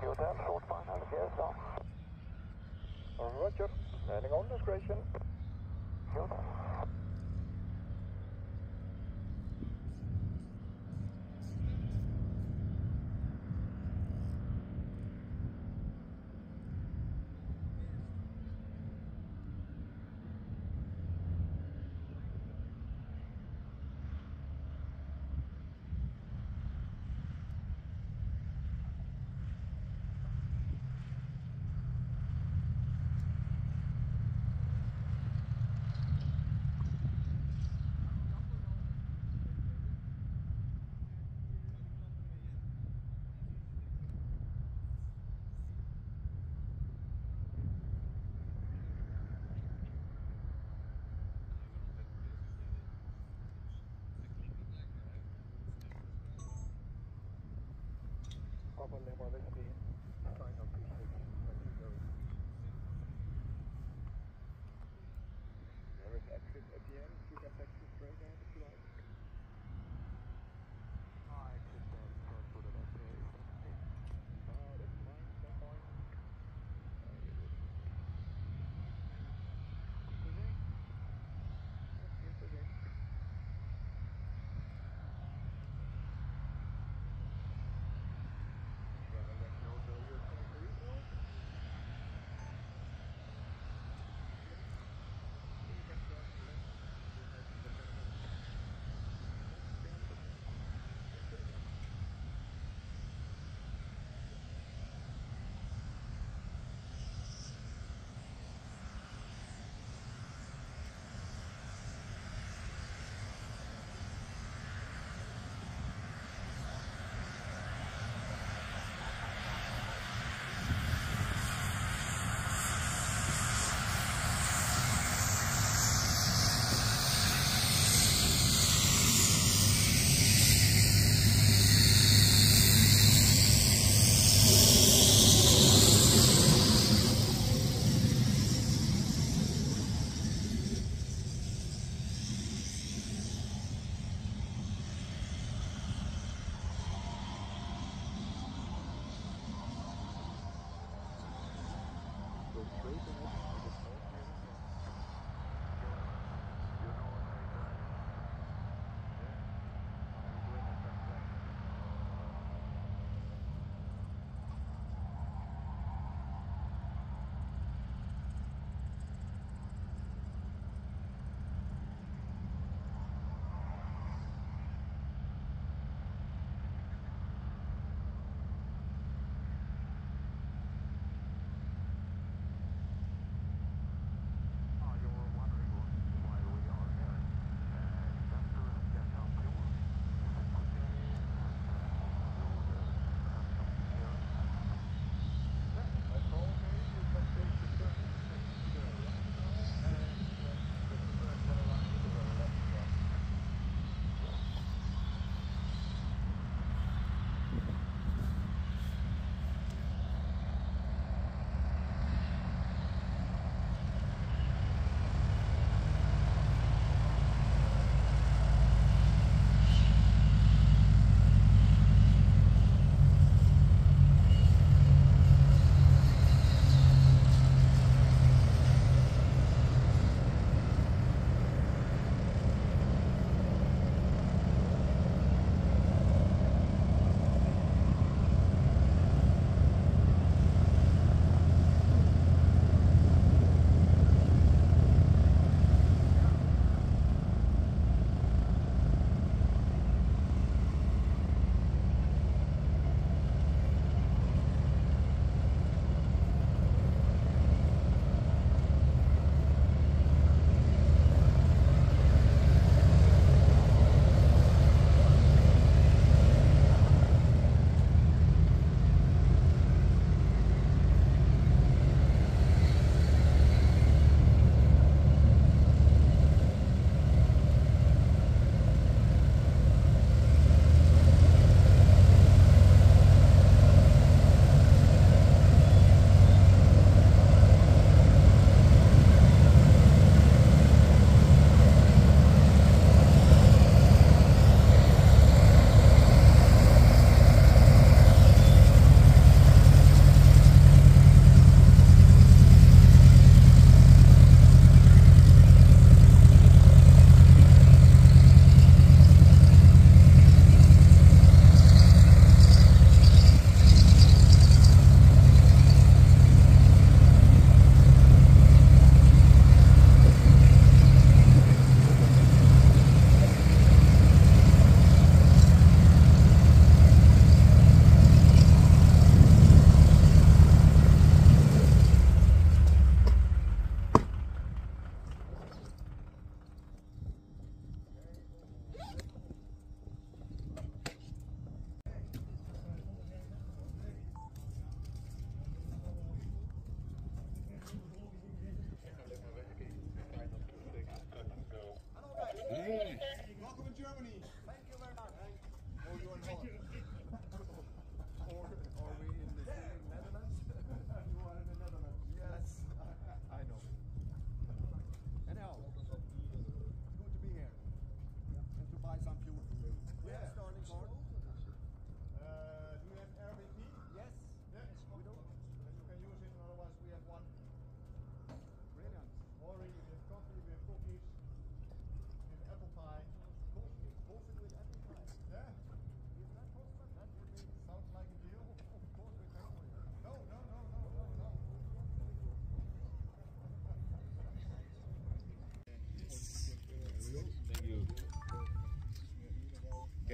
Short. Roger, landing on discretion. Hotel. for the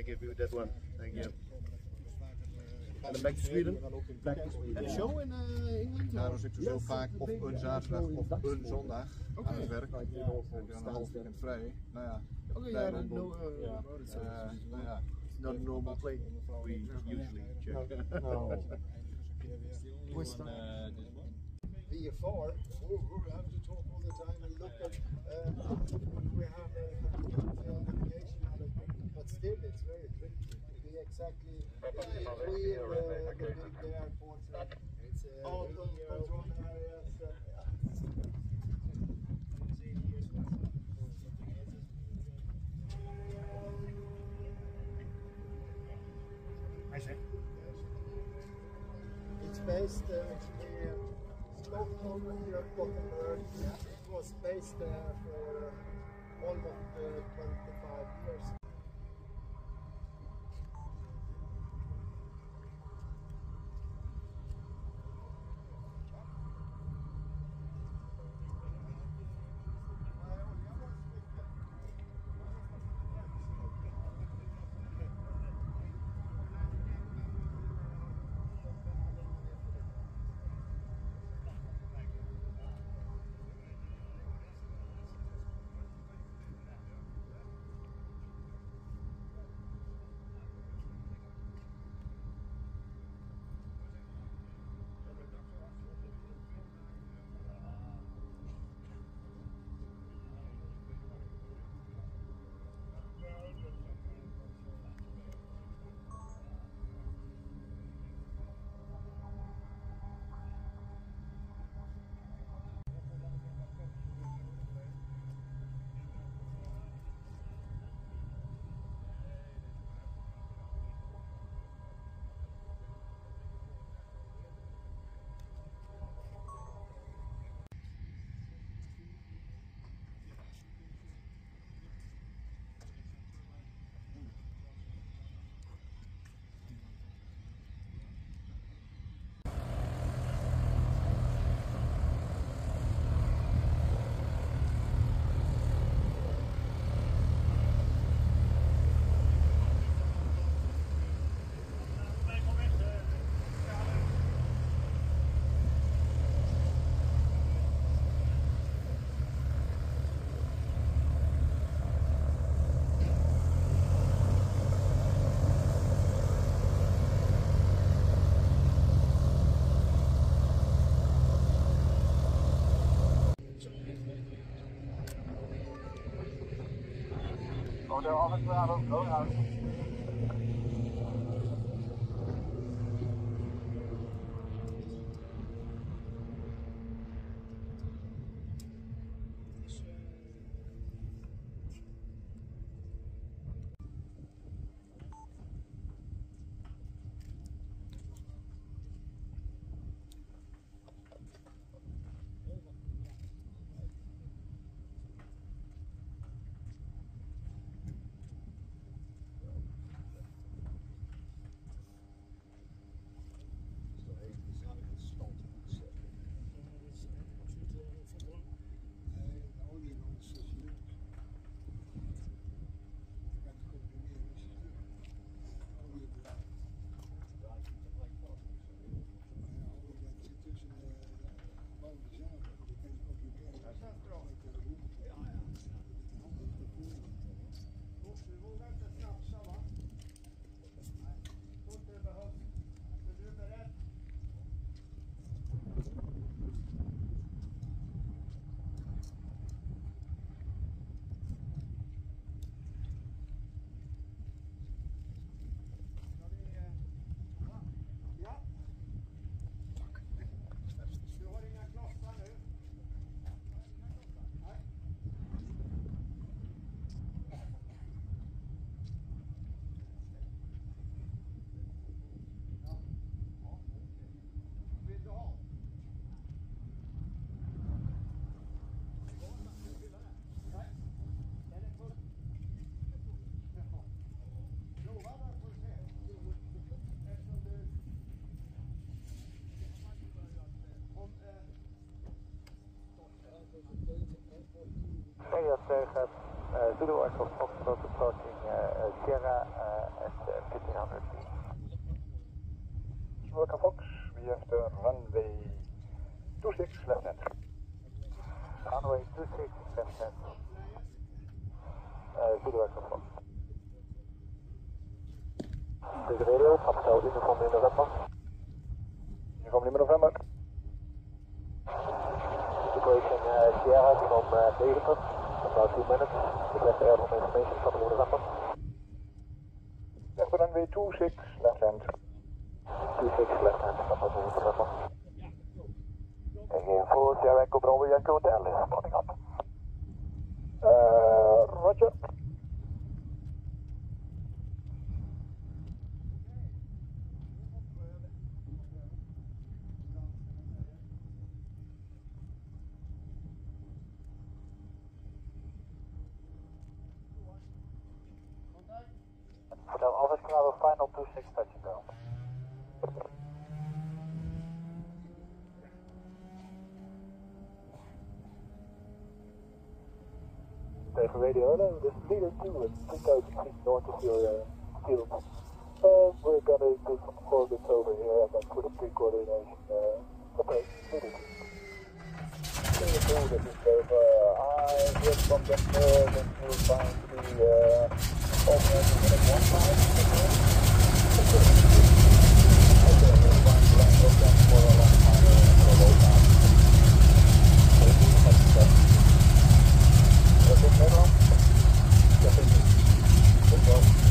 give you that one. Thank you. And then back to Sweden. Back to Sweden. And show in uh, England? Ja, dus ik doe zo vaak op een zaterdag of een zondag aan het werk. Okay. En dan een half weekend vrij. Nou ja, Okay, vrij yeah, rond- no, uh, Yeah. eh, it's nou ja, not a normal plane. We usually check. No. Questa. VFR, who, who have to talk all the time and look at, uh, we have a uh, navigation still it's very tricky to be exactly between uh, the airports and it's uh, the control areas. Uh, It's based uh, Stockholm here at Gothenburg. It was based there for almost uh, 25 years. hoor. Alles aan het over Yankee Hotel is up. Uh, roger. This leader two and pick out the King Northuria field. And we're gonna do some orbits over here and then put a pre-coordination. Okay, leader two. Over. I'm from the third and will find the uh, opener. Okay. Okay, go.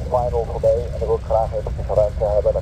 final today. En ik wil graag even ruimte hebben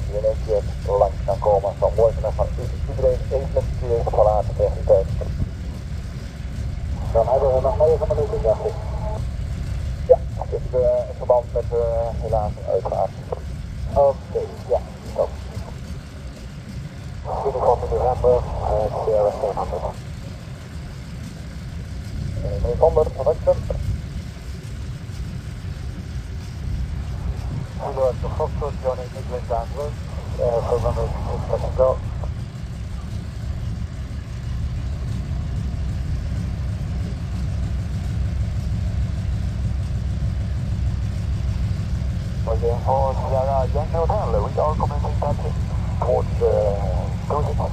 towards uh, Tuesday.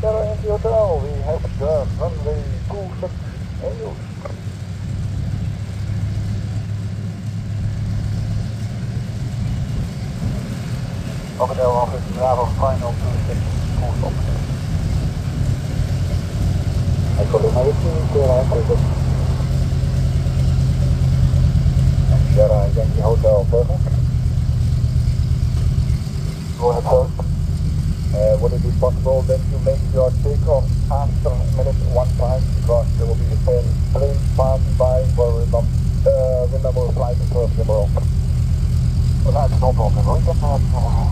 Sierra Yankee Hotel, we have the runway 26 in use. Hotel office, Bravo, final 26, full stop. Echo Lima 18, Sierra Yankee Sierra Yankee Hotel, perfect. Go sir. Uh, would it be possible that you make your takeoff after minute one time because there will be the same plane passing by we not uh, remember flight and first number Well, that's no problem. We can uh,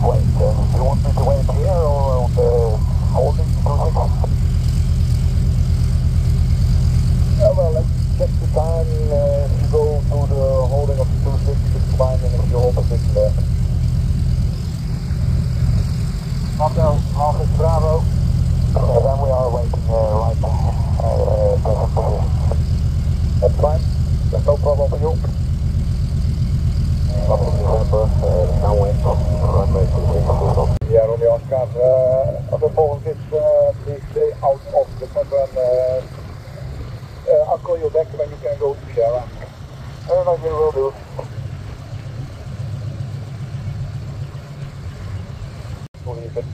wait. Uh, you want me to wait here or the holding position? Yeah, well, let's check the time. Uh, if you go to the holding of the 26, it's fine and if you hold position there. Hotel, Office Bravo. Uh, then we are waiting uh, right uh, present position. That's fine. There's no problem for you. Nothing November, uh, now wait. Runway 26, Yeah, Romeo Oscar. Uh, als het volgend is, uh, please stay out of the center and uh, uh, I'll call you back when you can go to Sierra. Uh, like you will do. Hoe is het?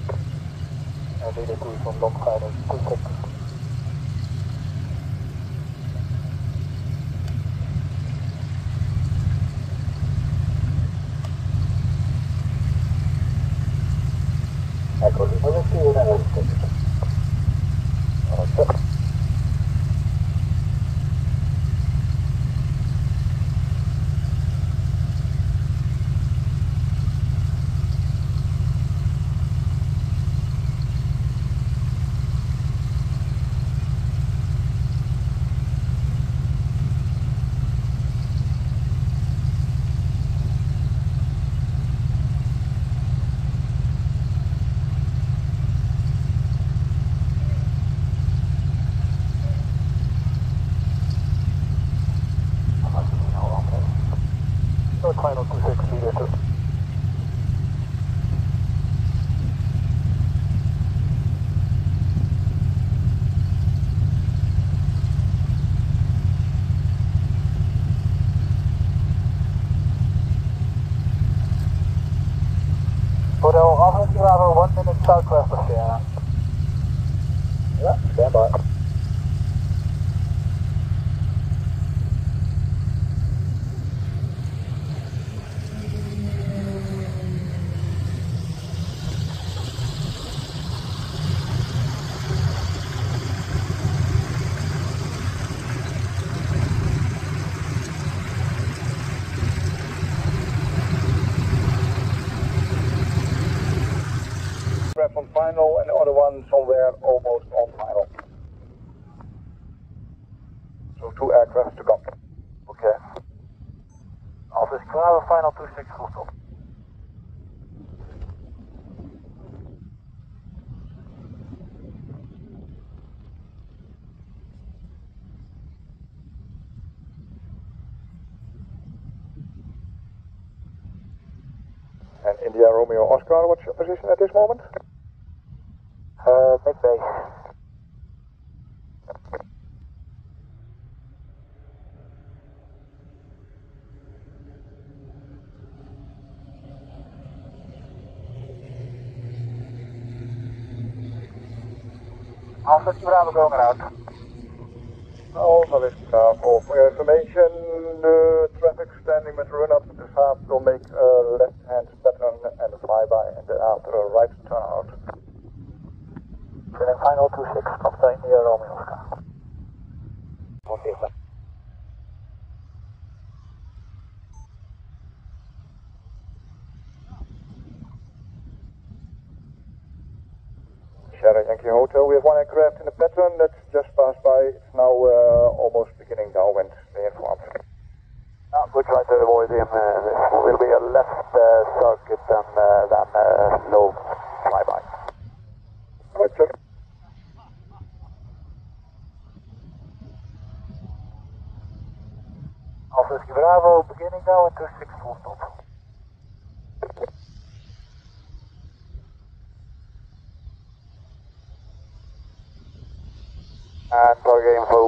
En dit is hoe van Lomgaarden. Goed, Ecco, li puoi scrivere nel testo. Allora, No final 26 meters. Hotel Office Bravo, one minute southwest of Sierra. Yeah, stand by. Prep on final and the other one somewhere almost on final. So two aircraft to come. Okay. Office Bravo, final 26 full stop. And India Romeo Oscar, what's your position at this moment? Uh, midbase. Alpha Bravo going around. Alpha Whiskey Bravo. For your information, the traffic standing with run up to the south will make a left-hand turn and flyby, and then after a right turn out. Then final 26 of the India Romeo Oscar. Sierra Yankee Hotel, we have one aircraft in the pattern that just passed by. It's now uh, almost beginning downwind, the informed. Uh, we'll try to avoid him. Uh, will be a left uh, circuit and uh, then uh, low flyby. Okay. Office Bravo, beginning now at two six four full stop. And target info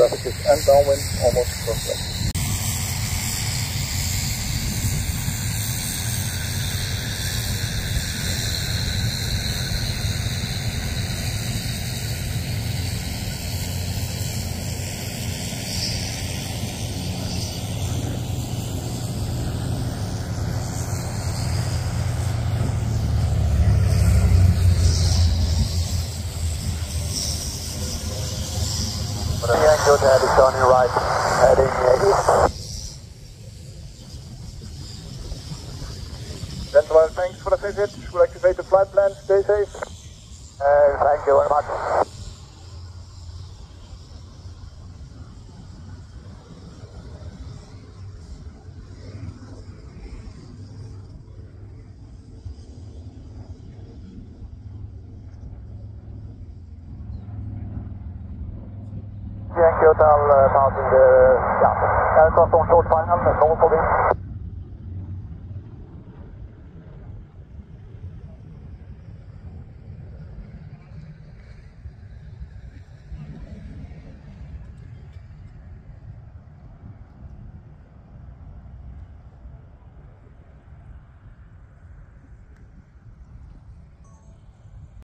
traffic is inbound almost perfect. Gentlemen, thanks for the visit. we like to say the flight plan. Stay safe. Uh, thank you very much.